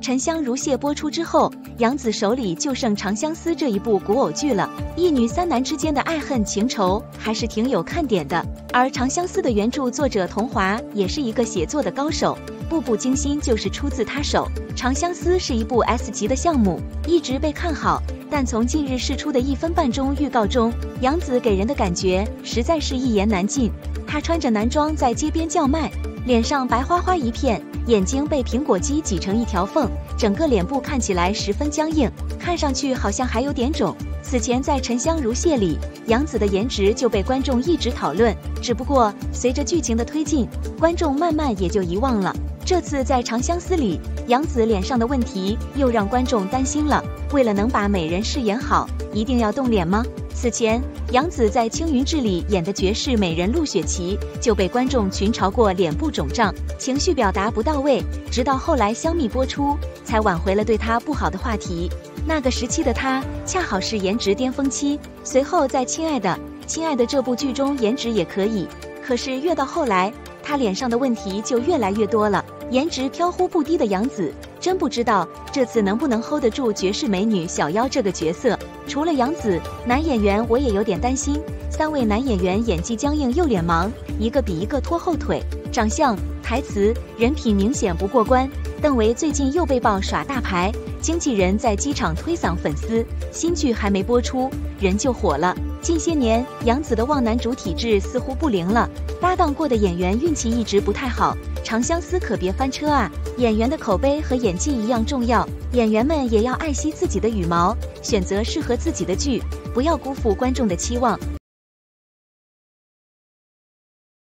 沉香如屑播出之后，杨紫手里就剩《长相思》这一部古偶剧了。一女三男之间的爱恨情仇还是挺有看点的。而《长相思》的原著作者桐华也是一个写作的高手，《步步惊心》就是出自他手。《长相思》是一部 S 级的项目，一直被看好。但从近日释出的一分半钟预告中，杨紫给人的感觉实在是一言难尽。她穿着男装在街边叫卖，脸上白花花一片。眼睛被苹果肌挤成一条缝，整个脸部看起来十分僵硬，看上去好像还有点肿。此前在《沉香如屑》里，杨紫的颜值就被观众一直讨论，只不过随着剧情的推进，观众慢慢也就遗忘了。这次在《长相思》里，杨紫脸上的问题又让观众担心了。为了能把美人饰演好，一定要动脸吗？此前，杨紫在《青云志》里演的绝世美人陆雪琪就被观众群嘲过脸部肿胀、情绪表达不到位，直到后来香蜜播出，才挽回了对她不好的话题。那个时期的她恰好是颜值巅峰期，随后在《亲爱的，亲爱的》这部剧中颜值也可以，可是越到后来，她脸上的问题就越来越多了。颜值飘忽不低的杨紫，真不知道这次能不能 hold 得住绝世美女小妖这个角色。除了杨紫，男演员我也有点担心。三位男演员演技僵硬又脸盲，一个比一个拖后腿，长相、台词、人品明显不过关。邓为最近又被曝耍大牌，经纪人在机场推搡粉丝，新剧还没播出，人就火了。近些年，杨紫的旺男主体质似乎不灵了，搭档过的演员运气一直不太好。长相思可别翻车啊！演员的口碑和演技一样重要，演员们也要爱惜自己的羽毛，选择适合自己的剧，不要辜负观众的期望。